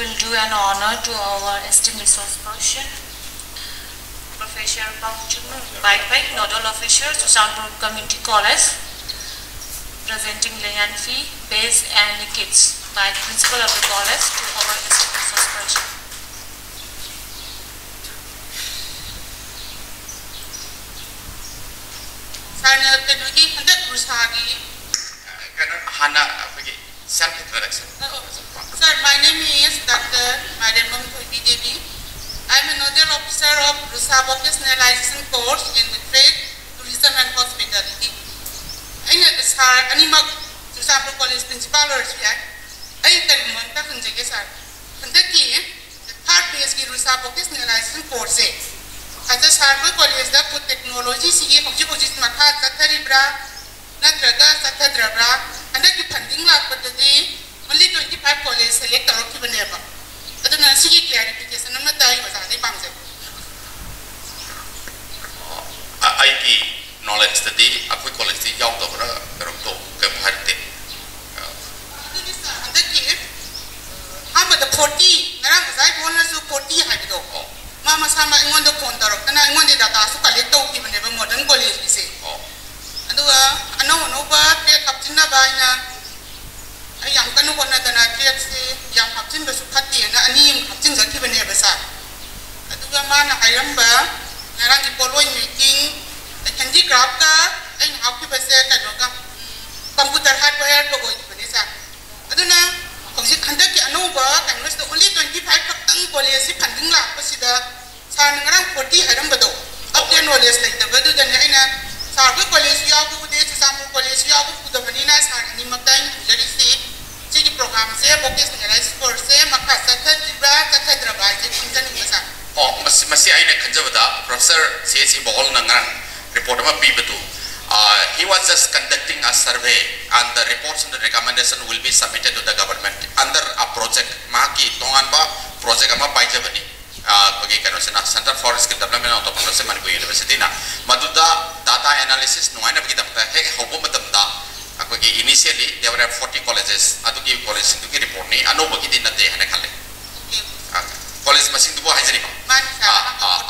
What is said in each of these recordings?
will do an honor to our esteemed resource person, Professor Bangchun Baipai, Nodal Officer, Susanpur Community College, presenting Lehan Fee, base and Kids by Principal of the College to our esteemed resource person. Sana penudi hendak berusaha lagi. Kerana hana okay. self introduction. Sir, my name is Dr. Madam Thoibi Devi. I'm a nodal officer of Rusaba Personalization Course in the Trade, Tourism and Hospitality. ꯑꯩꯅ ꯁꯥꯔ ꯑꯅꯤꯃꯛ Churachandpur college principal ꯑꯣꯏꯔꯁꯨ ꯌꯥꯏ ꯑꯩ ꯀꯔꯤꯒꯨꯝꯕ ꯑꯝꯇ ꯍꯪꯖꯒꯦ ꯁꯥꯔ ꯍꯟꯗꯛꯀꯤ ꯊꯥꯔꯠ ꯕꯦꯁꯀꯤ RUSA ꯚꯣꯀꯦꯁꯅꯦꯂꯥꯏꯖꯦꯁꯟ ꯀꯣꯔꯁꯁꯦ ꯑꯗ ꯁꯥꯔ ꯑꯩꯈꯣꯏ ꯀꯣꯂꯦꯖꯗ ꯐꯨꯗ ꯇꯦꯛꯅꯣꯂꯣꯖꯤꯁꯤꯒꯤ ꯍꯧꯖꯤꯛ ꯍꯧꯖꯤꯛ ꯃꯈꯥ ꯆꯠꯊꯔꯤꯕ꯭ꯔꯥ ꯅꯠꯇ꯭ꯔꯒ ꯆꯠꯊꯗ꯭ꯔꯕ꯭ꯔꯥ ꯍꯟꯗꯛꯀꯤ funding ꯂꯥꯛꯄꯗꯗꯤ only twenty five college select ꯇꯧꯔꯛꯈꯤꯕꯅꯦꯕ ꯑꯗꯨꯅ ꯁꯤꯒꯤ ꯀ꯭ꯂꯦꯔꯤꯐꯤꯀꯦꯁꯟ ꯑꯃꯇ ꯑꯩ ꯑꯣꯖꯥꯗꯩ ꯄꯥꯝꯖꯩ ꯑꯩꯒꯤ ꯅꯣꯂꯦꯖꯇꯗꯤ ꯑꯩꯈꯣꯏ ꯀꯣꯂꯦꯖꯇꯤ ꯌꯥꯎꯗꯕ꯭ꯔꯥ ꯀꯩꯅꯣꯝ ꯇꯧ ꯀꯩꯝ ꯍꯥꯏꯔꯛꯇꯦ ꯑꯗꯨꯗꯤ ꯁꯥꯔ ꯍꯟꯗꯛꯀꯤ ꯑꯍꯥꯟꯕꯗ ꯐꯣꯔꯇꯤ ꯉꯔꯥꯡ ꯉꯁꯥꯏ ꯐꯣꯟꯅꯁꯨ ꯐꯣꯔꯇꯤ ꯍꯥꯏꯕꯗꯣ ꯑꯣ ꯃꯥ ꯃꯁꯥꯃꯛ ꯑꯩꯉꯣꯟꯗ ꯐꯣꯟ ꯇꯧꯔꯛꯇꯅ ꯑꯩꯉꯣꯟꯗ ꯗꯥꯇꯥꯁꯨ ꯀꯂꯦꯛ ꯇꯧꯈꯤꯕꯅꯦꯕ ꯃꯣꯗꯔꯟ ꯀꯣꯂꯦꯖꯀꯤꯁꯦ ꯑꯣ ꯑꯗꯨꯒ ꯑꯅꯧ ꯑꯅꯧꯕ ꯇ꯭ꯔꯦꯛ ꯍꯥꯞꯆꯤꯟꯅꯕ ꯍꯥꯏꯅ ꯑꯩ ꯌꯥꯝ ꯀꯟꯅ ꯍꯣꯠꯅꯗꯅ ꯇ꯭ꯔꯦꯛꯁꯦ ꯌꯥꯝ ꯍꯥꯞꯆꯤꯟꯕꯁꯨ ꯐꯠꯇꯦꯅ ꯑꯅꯤ ꯑꯃ ꯍꯥꯞꯆꯤꯟꯖꯈꯤꯕꯅꯦꯕ ꯁꯥꯔ ꯑꯗꯨꯒ ꯃꯥꯅ ꯍꯥꯏꯔꯝꯕ ꯉꯔꯥꯡꯒꯤ ꯄꯣꯠꯂꯣꯏ ꯃꯦꯀꯤꯡ ꯍꯦꯟꯗꯤꯀ꯭ꯔꯥꯐꯀ ꯑꯩꯅ ꯍꯥꯞꯈꯤꯕꯁꯦ ꯀꯩꯅꯣꯒ ꯀꯝꯄꯨꯇꯔ ꯍꯥꯔꯗꯋꯦꯌꯔꯒ ꯑꯣꯏꯈꯤꯕꯅꯦ ꯁꯥꯔ ꯑꯗꯨꯅ ꯍꯧꯖꯤꯛ ꯍꯟꯗꯛꯀꯤ ꯑꯅꯧꯕ ꯀꯩꯅꯣꯁꯤꯗ ꯑꯣꯟꯂꯤ ꯇ꯭ꯋꯦꯟꯇꯤ ꯐꯥꯏꯚ ꯈꯛꯇꯪ ꯀꯣꯂꯦꯖꯁꯤ ꯐꯟꯗꯤꯡ ꯂꯥꯛꯄꯁꯤꯗ ꯁꯥꯔꯅ ꯉꯔꯥꯡ ꯐꯣꯔꯇꯤ ꯍꯥꯏꯔꯝꯕꯗꯣ ꯑꯞꯗꯦꯠ ꯅꯣꯂꯦꯖ ꯂꯩꯇꯕꯗꯨꯗꯅꯦ ꯑꯩꯅ सागू कॉलेज याबु ने चिसामु कॉलेज याबु कुदमनी ना सान नि मताई जरी से जी की प्रोग्राम से वोकेशनलाइज कोर्स से मका सखत दिबा तथा द्रबा जी कुंजन मसा ओ मसि मसि आइने खंजबदा प्रोफेसर से सी बहोल नंगरन रिपोर्ट में पीबतु Uh, he was just conducting a survey and the reports and the recommendation will be submitted to the government under a project. Mahaki tongan project ama paijabani. bagi kanosena center for skill development entrepreneurship manipur university na maduda data analysis nuaina bagi tamta he hobo matamda akogi initially there were 40 colleges adugi college sindugi report ni anoba gi din nate hane khale college masing dubo haijani ba ꯃꯥꯅꯤ ꯁꯥꯔ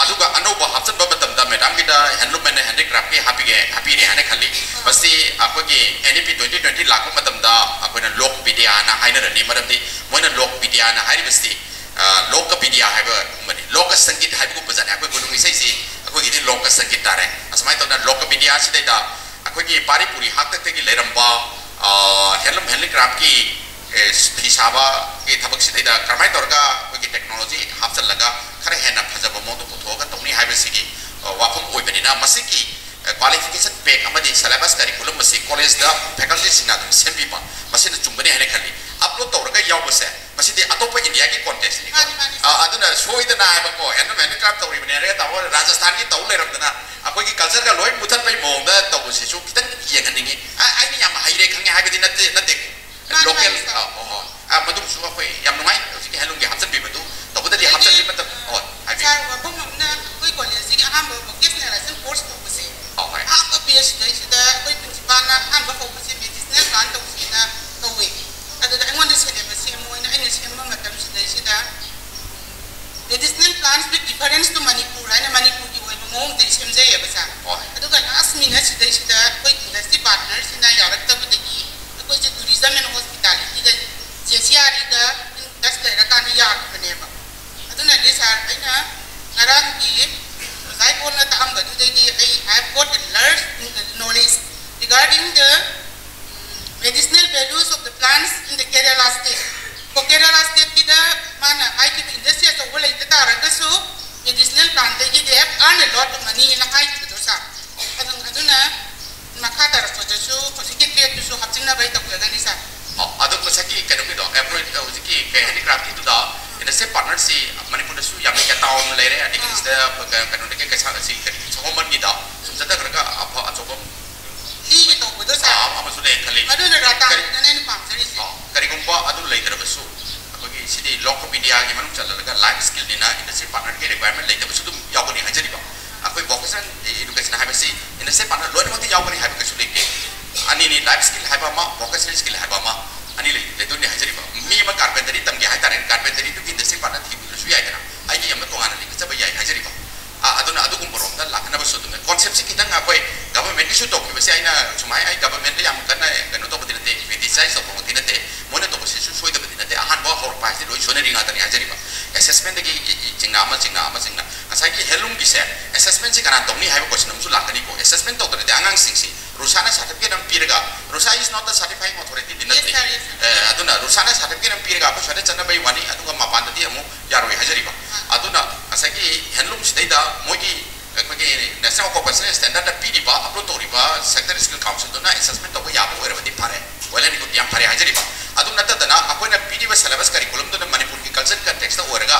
ꯑꯗꯨꯒ ꯑꯅꯧꯕ ꯍꯥꯞꯆꯟꯕ ꯃꯇꯝꯗ ꯃꯦꯗꯥꯝꯒꯤꯗ handloom N ꯍꯦꯟꯗꯤꯀ꯭ꯔꯥꯐꯀꯤ ꯍꯥꯞꯄꯤꯒꯦ ꯍꯥꯞꯄꯤꯔꯦ ꯍꯥꯏꯅ ꯈꯜꯂꯤ ꯃꯁꯤ ꯑꯩꯈꯣꯏꯒꯤ N E ꯄꯤ twenty twenty ꯂꯥꯛꯄ ꯃꯇꯝꯗ ꯑꯩꯈꯣꯏꯅ ꯂꯣꯛ ꯄꯤꯗꯤꯌꯥꯅ ꯍꯥꯏꯅꯔꯅꯤ ꯃꯔꯝꯗꯤ ꯃꯣꯏꯅ ꯂꯣꯛ ꯄꯤꯗꯤꯌꯥꯅ ꯍꯥꯏꯔꯤꯕꯁꯤ लोकपीडिया हाइब है लोक संगीत है को बजन हाइब को लोक संगीत तारे असमाय तो ना लोकपीडिया से देदा की पारीपुरी हाथ तक की हेलम हेलीक्राफ की हिसाबा के थबक कमाय देदा करमाय टेक्नोलॉजी हाफसल खर हेन है फजब मो तो की क्वालिफिकेशन पेक सिलेबस करिकुलम मसे कॉलेज दा फैकल्टी सिना दम सेंबीबा न खली अपलोड तोरगा यावसे ꯃꯁꯤꯗꯤ ꯑꯇꯣꯞꯄ ꯏꯟꯗꯤꯌꯥꯒꯤ ꯀꯣꯟꯇꯦꯛꯁꯅꯤ ꯑꯗꯨꯅ ꯁꯣꯏꯗꯅꯕꯀꯣ ꯑꯦꯟꯚꯥꯏꯔꯟꯃꯦꯟ ꯀ꯭ꯔꯥꯏꯝ ꯇꯧꯔꯤꯕꯅꯦ ꯍꯥꯏꯔꯒ ꯇꯧꯔ ꯔꯥꯖꯁꯊꯥꯟꯒꯤ ꯇꯧ ꯂꯩꯔꯝꯗꯅ ꯑꯩꯈꯣꯏꯒꯤ ꯀꯜꯆꯔꯒ ꯂꯣꯏ ꯃꯨꯊꯠꯄꯩ ꯃꯑꯣꯡꯗ ꯇꯧꯕꯁꯤꯁꯨ ꯈꯤꯇꯪ ꯌꯦꯡꯍꯟꯅꯤꯡꯉꯤ ꯑꯩꯅ ꯌꯥꯝ ꯍꯩꯔꯦ ꯈꯪꯉꯦ ꯍꯥꯏꯕꯗꯤ ꯅꯠꯇꯦ ꯅꯠꯇꯦ ꯂꯣꯀꯦꯜ ꯃꯗꯨꯁꯨ ꯑꯩꯈꯣꯏ ꯌꯥꯝ ꯅꯨꯡꯉꯥꯏ ꯍꯧꯖꯤꯛꯀꯤ ꯍꯩꯂꯨꯝꯒꯤ ꯍꯥꯞꯆꯤꯟꯕꯤꯕꯗꯨ ꯇꯧꯕꯗꯗꯤ ꯍꯥꯞꯆꯤꯟꯕꯤ ꯃꯇꯝ ꯍꯣꯏ ꯍꯥꯏꯕꯤꯌꯨ ꯃꯐꯝ ꯑꯃꯅ ꯑꯩꯈꯣꯏ ꯀꯣꯂꯦꯖꯁꯤꯒꯤ ꯑꯍꯥꯟꯕ Iraqi Giải Quân Tạm Gửi Today I have got a large knowledge regarding the medicinal values of the plants in the Kerala state. For Kerala state kita mana IT industry atau bola itu tarik kesu medicinal plant lagi dia earn a lot of money yang IT itu sa. Adun aduna maka tarik tu jesu positif dia tu so hapsina bayi tak boleh kan isa. Oh, adun kau sakit kerumit dok, approach kau sakit handicraft itu dok. सी मणिपुर दसु याम के town लेरे अदिक इस्ते कनो के कैसा सी सोमन की दा सुमजदा करका of अचोबम Li to kudo sa. आ अमसु ले खली Aduna rata na na pam sari si. करिगुम्बा अदु लेदरबसु अखोगी सिदी लोक मीडिया की मनु चललगा लाइफ स्किल दिना इनसे पार्टनर के रिक्वायरमेंट लेदबसु दुम यावनी हजरिबा अखोई वोकेशन एजुकेशन हाइबसी इनसे पार्टनर लोनमति यावनी हाइबकसु लेके अनि नि लाइफ स्किल हाइबा मा वोकेशनल स्किल हाइबा मा ꯑꯅꯤ ꯂꯩ ꯂꯩꯗꯣꯏꯅꯦ ꯍꯥꯏꯖꯔꯤꯕ ꯃꯤ ꯑꯃ ꯀꯥꯔꯄꯦꯟꯇꯔꯤ ꯇꯝꯒꯦ ꯍꯥꯏꯇꯥꯔꯦ ꯀꯥꯔꯄꯦꯟꯇꯔꯤꯗꯨꯒꯤ ꯏꯟꯗꯁꯇ꯭ꯔꯤ ꯄꯥꯔꯠꯅꯔ ꯊꯤꯕꯗꯁꯨ ꯌꯥꯏꯗꯅ ꯑꯩꯒꯤ ꯑꯃ ꯇꯣꯉꯥꯟꯅ ꯂꯤꯡꯈꯠꯆꯕ ꯌꯥꯏ ꯍꯥꯏꯖꯔꯤꯕ ꯑꯗꯨꯅ ꯑꯗꯨꯒꯨꯝꯕꯔꯣꯝꯗ ꯂꯥꯛꯅꯕꯁꯨ ꯑꯗꯨꯝ ꯀꯣꯟꯁꯦꯞꯁꯤ ꯈꯤꯇꯪ ꯑꯩꯈꯣꯏ ꯒꯕꯔꯃꯦꯟꯒꯤꯁꯨ ꯇꯧꯈꯤꯕꯁꯦ ꯑꯩꯅ ꯁꯨꯃꯥꯏꯅ ꯑꯩ ꯒꯕꯔꯃꯦꯟꯗ ꯌꯥꯝ ꯀꯟꯅ ꯀꯩꯅꯣ ꯇꯧꯕꯗꯤ ꯅꯠꯇꯦ ꯀ꯭ꯔꯤꯇꯤꯁꯥꯏꯁ ꯇꯧꯕꯃꯛꯇꯤ ꯅꯠꯇꯦ ꯃꯣꯏꯅ ꯇꯧꯕꯁꯤꯁꯨ ꯁꯣꯏꯗꯕꯗꯤ ꯅꯠꯇꯦ ꯑꯍꯥꯟꯕ ꯍꯧꯔꯛꯄ ꯍꯥꯏꯁꯦ ꯂꯣꯏ ꯁꯣꯏꯅꯔꯤ ꯉꯥꯛꯇꯅꯤ ꯍꯥꯏꯖꯔꯤꯕ ꯑꯦꯁꯦꯁꯃꯦꯟꯗꯒꯤ ꯆꯤꯡꯅ ꯑꯃ ꯆꯤꯡꯅ ꯑꯃ ꯆꯤꯡꯅ ꯉꯁꯥꯏꯒꯤ ꯍꯦꯂꯨꯝꯒꯤꯁꯦ ꯑꯦꯁꯦꯁꯃꯦꯟꯁꯤ ꯀꯅꯥ ꯇꯧꯅꯤ ꯍꯥꯏꯕ ꯀꯣꯏꯁꯟ ꯑꯃꯁꯨ ꯂꯥꯛꯀꯅꯤꯀꯣ ꯑꯦꯁꯦꯁꯃꯦꯟ ꯇꯧꯗ꯭ꯔꯗꯤ ꯑꯉꯥꯡꯁꯤꯡꯁꯤ ꯔꯨꯁꯥꯅ ꯁꯥꯔꯇꯤꯐꯤꯀꯦꯠ ꯑꯃ ꯄꯤꯔꯒ ꯔꯨꯁꯥ ꯏꯁ ꯅꯣꯠ ꯗ ꯁꯥꯔꯇꯤꯐꯥꯏꯡ ꯑꯣꯊꯣꯔꯤꯇꯤ ꯅꯠꯇꯦ sir, yes, sir. ꯑꯗꯨꯅ ꯔꯨꯁꯥꯅ ꯁꯥꯔꯇꯤꯐꯤꯀꯦꯠ ꯑꯃ ꯄꯤꯔꯒ ꯑꯩꯈꯣꯏ ꯁ꯭ꯋꯥꯏꯗ ꯆꯠꯅꯕꯩ ꯋꯥꯅꯤ ꯑꯗꯨꯒ ꯃꯄꯥꯟꯗꯗꯤ ꯑꯃꯨꯛ ꯌꯥꯔꯣꯏ ꯍꯥꯏꯖꯔꯤꯕ ꯑꯗꯨꯅ ꯉꯁꯥꯏꯒꯤ ꯍꯦꯟꯂꯨꯝꯁꯤꯗꯩꯗ ꯃꯣꯏꯒꯤ ꯑꯩꯈꯣꯏꯒꯤ ꯅꯦꯁꯅꯦꯜ ꯑꯣꯀꯨꯄꯦꯁꯅꯦꯜ ꯁ꯭ꯇꯦꯟꯗꯔꯗ ꯄꯤꯔꯤꯕ ꯑꯞꯂꯣꯗ ꯇꯧꯔꯤꯕ ꯁꯦꯛꯇꯔ ꯁ꯭ꯀꯤꯜ ꯀꯥꯎꯟꯁꯤꯜꯗꯨꯅ ꯑꯦꯁꯦꯁꯃꯦꯟ ꯇꯧꯕ ꯌꯥꯕ ꯑꯣꯏꯔꯕꯗꯤ ꯐꯔꯦ ꯋꯦꯜ ꯑꯦꯟ ꯒꯨꯗ ꯌꯥꯝ ꯐꯔꯦ ꯍꯥꯏꯖꯔꯤꯕ ꯑꯗꯨ ꯅꯠꯇꯗꯅ ꯑꯩꯈꯣꯏꯅ ꯄꯤꯔꯤꯕ ꯁꯦꯂꯦꯕꯁ ꯀꯔꯤꯀꯨꯂꯝꯗꯨꯅ ꯃꯅꯤꯄꯨꯔꯒꯤ ꯀꯜꯆꯔ ꯀꯟꯇꯦꯛꯁꯇ ꯑꯣꯏꯔꯒ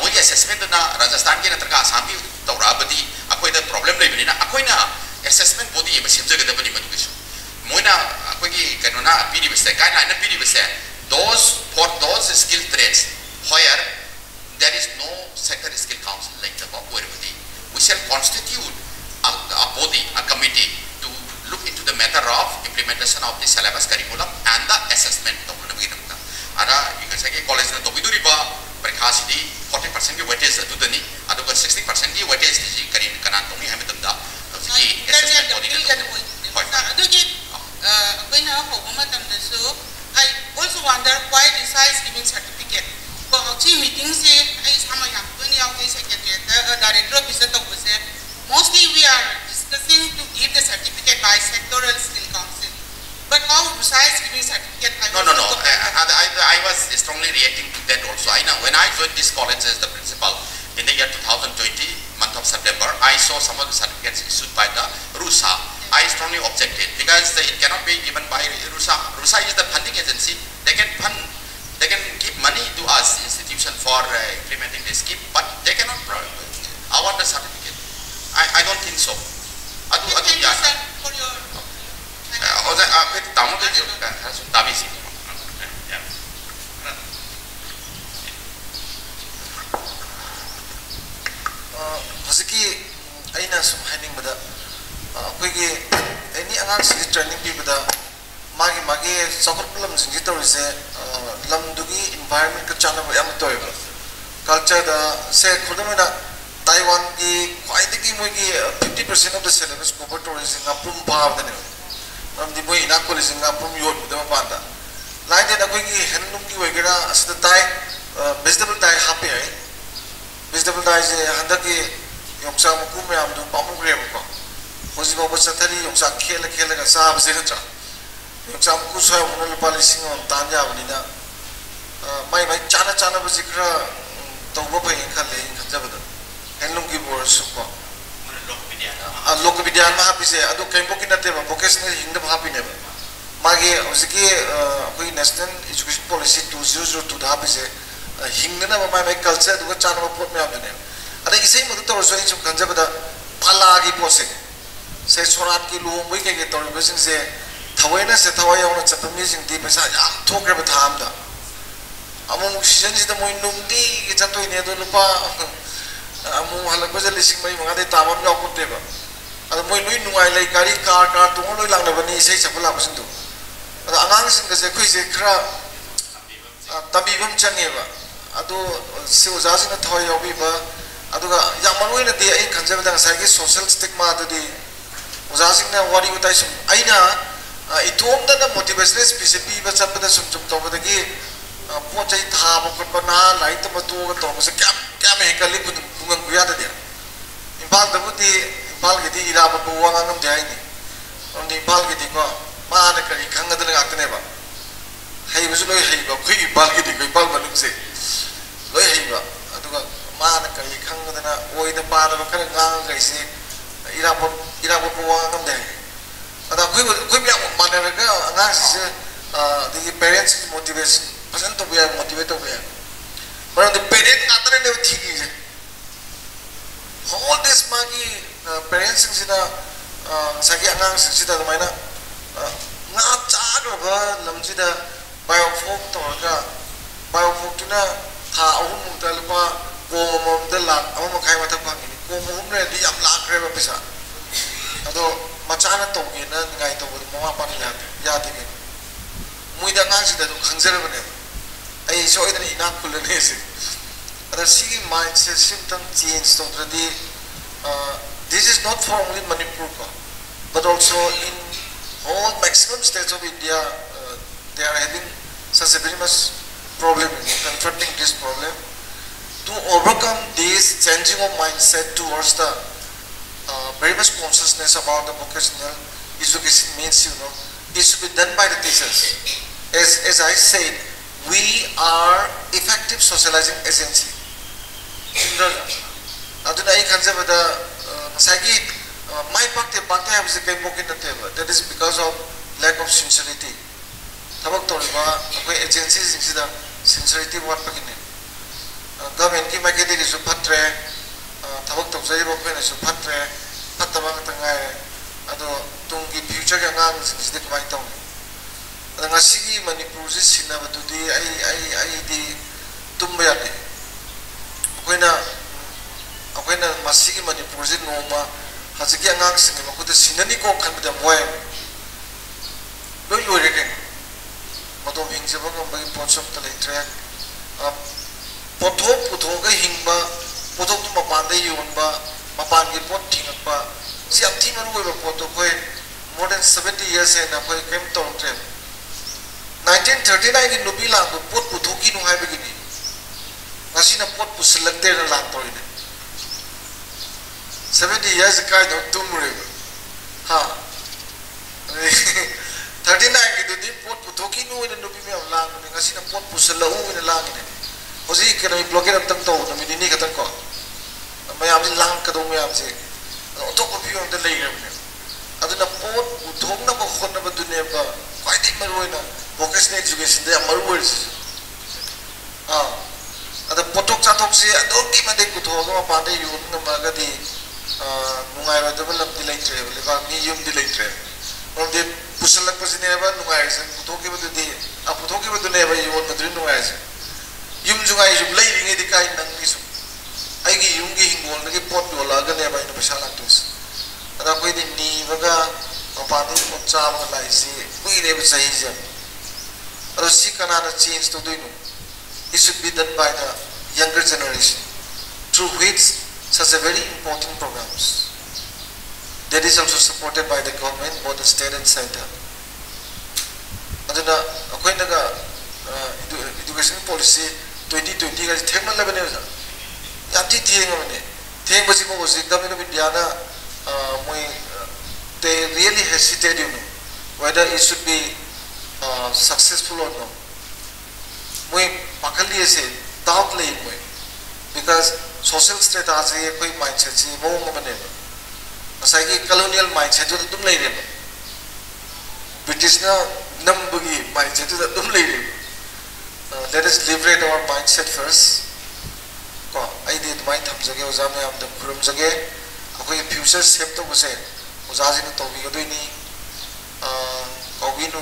ꯃꯣꯏꯒꯤ ꯑꯦꯁꯦꯁꯃꯦꯟꯗꯨꯅ ꯔꯥꯖꯁꯊꯥꯟꯒꯤ ꯅꯠꯇ꯭ꯔꯒ ꯑꯁꯥꯝꯒꯤ ꯇꯧꯔꯛꯑꯕꯗꯤ ꯑꯩꯈꯣꯏꯗ ꯄ꯭ꯔꯣꯕ꯭ꯂꯦꯝ ꯂꯩꯕꯅꯤꯅ ꯑꯩꯈꯣꯏꯅ assessment body ꯑꯃ ꯁꯦꯝꯖꯒꯗꯕꯅꯤ ꯃꯗꯨꯒꯤꯁꯨ ꯃꯣꯏꯅ ꯑꯩꯈꯣꯏꯒꯤ ꯀꯩꯅꯣꯅ ꯄꯤꯔꯤꯕꯁꯦ ꯒꯥꯏꯗꯂꯥꯏꯟꯅ ꯄꯤꯔꯤꯕꯁꯦ those for those skill trades where there is no sector skill council ꯂꯩꯇꯕ ꯑꯣꯏꯔꯕꯗꯤ we shall constitute a, a body a committee to look into the matter of implementation of the syllabus curriculum and the assessment ꯇꯧꯅꯕꯒꯤꯗꯃꯛꯇ ꯑꯗ ꯉꯁꯥꯏꯒꯤ ꯀꯣꯂꯦꯖꯅ ꯇꯧꯕꯤꯗꯣꯔꯤꯕ ꯄꯔꯤꯈꯥꯁꯤꯗꯤ 40% ꯒꯤ ꯋꯦꯇꯦꯖ ꯑꯗꯨꯗꯅꯤ ꯑꯗꯨꯒ 60% ꯒꯤ ꯋꯦꯇꯦꯖꯇꯤ 인생 삶을 양분이 하고 있었겠죠. 나를 들어 비슷한 곳에 mostly we are discussing to give the certificate by sectoral skill council. But how besides giving certificate? I no, no, no. I, I, I, was strongly reacting to that also. I know when I joined this college as the principal in the year 2020, month of September, I saw some of the certificates issued by the RUSA. I strongly objected because it cannot be given by RUSA. RUSA is the funding agency. They can fund money to us institution for uh, implementing the scheme, but they cannot pro- award the certificate. I, I don't think so. Adu, adu, Thank you, yeah. sir, for your Uh, 어제 아, 그 다음으로 좀 좀 답이 있습니다. ꯍꯧꯖꯤꯛꯀꯤ ꯑꯩꯅ ꯁꯨꯝ ꯍꯥꯏꯅꯤꯡꯕꯗ ꯑꯩꯈꯣꯏꯒꯤ any ꯑꯉꯥꯡꯁꯤꯡꯒꯤ training ꯄꯤꯕꯗ ꯃꯥꯒꯤ ꯃꯥꯒꯤ ꯆꯥꯎꯈꯠꯄ ꯂꯝꯁꯤꯡꯁꯤ ꯇꯧꯔꯤꯁꯦ lamdugi environment ka chana yam toiba culture da se khudam da taiwan ki kwai de ki moi ki 50% of the syllabus cover tourism ga pum ba da ne ram di moi na ko lising ga pum yor da pa da lai de da koi ki handloom ki wagera as da tai vegetable tai happy ai vegetable tai se handa ki yongsa mu kum yam du pamu gre ko hoji ba ba chathari yongsa khela khela ga sa ba se na cha yongsa mu ku sa mu le pa lising on tan ja ba ni da माइ भाई चाना चाना बजे कर तो वो भाई इनका ले इनका जब तो हैंडलूम की बोर सुपा। आ लोक विद्यालय में हापी से अदो कैंपो की नते बा वोकेशनल हिंद में हापी ने मागे उसकी कोई national education policy two zero दा हापी से हिंद ना बा माइ माइ कल्चर दुगा चाना पोट में आपने अरे इसे ही मदद तौर से इस गंजा बदा पाला आगे पोसे। से सोनात की लोग वही के तौर पे से थवाई ना से थवाई होना चतमी सिंह दी पैसा याम ठोकर बता दा amumuk season sida moi nungti ki chatoi ne adu lupa amu halak baja lising mai manga de tamam ya kutte ba adu moi lui nungai lai gari car car tu loi lang na bani sei sapala pasin tu adu angang sin ka se khui se khra tabibam change ba adu se uja sin thoi yobi ba adu ga ya manoi na de ai khanja ba sai ki social stigma adu di uja sin na wari utai sum aina itom da na motivational speech pi ba chat ba sum sum to ba da ki pochai t a mo ko pa na lai to ma tu ko tomo se kya kya me ka li bu bu ngang ku ya da de impal da bu ti impal gi ti i r a ba bu wa ngam jai ni on ni impal gi ti ko ma na ka i k a n g a d a n g a k n e ba hai bu su loi hai ba khu impal gi ti ko impal ba lum se loi hai ba adu ga ma na ka i k a n g a d a n a oi da pa da ba ka ngang ga se i r a ba ila ba bu wa ngam jai n i ada khu khu mi ma na ka ngang se h e s i t a t i o n 디 parents motivation 무슨 또 뭐야 모티베 또 뭐야 그런데 베넷 같은 애는 되게 이제 all this magi nah, parents sing sida eh, sagi angang sing sida to maina eh, nga lam ba lamjida biofog to ga biofog nah, kina ha, ahum mumta lupa goma mumta lak ahum kai mata pangini goma hum ne di am lak re ba pisa ado machana to ge na ngai to mau apa pani ya ya de ge muida ngang sida to khangzer ba ne I saw it in Inakulanese. Rasi mind mindset, symptom change to the this is not for only Manipur but also in all maximum states of India uh, they are having such a very much problem in confronting this problem. To overcome this changing of mindset towards the uh, very much consciousness about the vocational education means you know it should be done by the teachers. As as I said we are effective socializing agency. Aduna ay khanja bada sagi my pakte pante have sikay mokin na teba. That is because of lack of sincerity. Tabak tol ba kung agency sing sincerity what pakin na. Government ki make kedi risu patre tabak tol jai ba kung risu patre patabang tangay ado tungi future kang ang sing sida kumain tawag. ꯑꯗ ꯉꯁꯤꯒꯤ ꯃꯅꯤꯄꯨꯔꯁꯤ ꯁꯤꯟꯅꯕꯗꯨꯗꯤ ꯑꯩ ꯑꯩ ꯑꯩꯗꯤ ꯇꯨꯝꯕ ꯌꯥꯗꯦ ꯑꯩꯈꯣꯏꯅ ꯑꯩꯈꯣꯏꯅ ꯃꯁꯤꯒꯤ ꯃꯅꯤꯄꯨꯔꯁꯤ ꯅꯣꯡꯃ ꯍꯧꯖꯤꯛꯀꯤ ꯑꯉꯥꯡꯁꯤꯡꯒꯤ ꯃꯈꯨꯠꯇ ꯁꯤꯟꯅꯅꯤꯀꯣ ꯈꯟꯕꯗ ꯃꯣꯏ ꯂꯣꯏ ꯂꯣꯏꯔꯦ ꯀꯩꯅꯣ ꯃꯇꯣꯝ ꯍꯤꯡꯖꯕ ꯉꯝꯕꯒꯤ ꯄꯣꯠꯁꯨ ꯑꯝꯇ ꯂꯩꯇ꯭ꯔꯦ ꯄꯣꯠꯊꯣꯛ ꯄꯨꯊꯣꯛꯑꯒ ꯍꯤꯡꯕ ꯄꯣꯠꯊꯣꯛꯇꯨ ꯃꯄꯥꯟꯗ ꯌꯣꯟꯕ ꯃꯄꯥꯟꯒꯤ ꯄꯣꯠ ꯊꯤꯡꯉꯛꯄ ꯁꯤ ꯌꯥꯝ ꯊꯤ ꯃꯔꯨ ꯑꯣꯏꯕ ꯄꯣꯠꯇꯣ ꯑꯩꯈꯣꯏ ꯃꯣꯔ ꯗꯦꯟ ꯁꯕꯦꯟꯇꯤ ꯌꯔꯁ ꯍꯦꯟꯅ ꯑꯩꯈꯣꯏ ꯀꯔꯤꯝ ꯇꯧꯔꯛꯇ꯭ꯔꯦꯕ 1939 ki nubi lang pot potho ki nu hai begini ngasina pot pusilak te na lang tori ne 70 years kai no tumre ha 39 ki dudi pot putoki nu ina nubi me lang ne ngasina pot pusila u ina lang ne hoji kana mi blocker am tam to na mi de ne vocational education de maru word ah ada potok chatok si ado ki ma de kutho ga pa de yun na ma ga di nungai ra de bal di lai tre le ba mi yum di lai tre or de pusalak pa sine ba nungai sa kutho ki ba de a kutho ki ba de ne ba yun ma de nungai sa yum jungai yum lai ringe di kai nang ni su ai gi yum gi hingol na gi pot do la ga ne ba ina pasa la tu ada koi di ni ba ga ma pa de pot cha ma lai si kui re ba sai ja Rasi another change to do? It should be done by the younger generation, through which such a very important programs. That is also supported by the government, both the state and center. ꯑꯗꯨꯅ ꯑꯩꯈꯣꯏꯅꯒ education policy twenty ꯇ꯭ꯋꯦꯟꯇꯤꯒꯁꯤ ꯊꯦꯡꯃꯜꯂꯕꯅꯦ ꯑꯣꯖꯥ ꯌꯥꯝ ꯊꯤ ꯊꯦꯡꯉꯕꯅꯦ ꯊꯦꯡꯕꯁꯤꯕꯨ ꯍꯧꯖꯤꯛ ꯒꯚꯔꯟ of ꯏꯟꯗꯤꯌꯥꯅ ꯃꯣꯏ they really hesitated, you know, whether it should be uh, successful or not moi pakali ase doubt le moi because social status ye koi mindset si mo mo bane asai ki colonial mindset to dum le re british na nambagi mindset to dum le re let us liberate our mindset first ko ai de mai tham jage oza me am dam kurum jage akoi future shape to bose oza ji no to bi go ni ko bi nu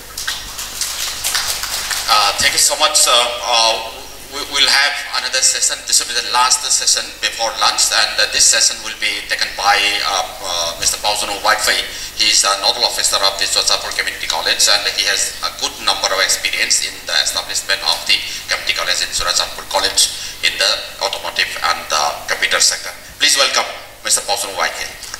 Uh, thank you so much. Uh, we will have another session. This will be the last session before lunch, and uh, this session will be taken by Mr. Pauzuno Whitefay. He is a nodal officer of the Swachapur Community College, and he has a good number of experience in the establishment of the community college in Surajapur College in the automotive and the computer sector. Please welcome Mr. Pauzuno Whitefay.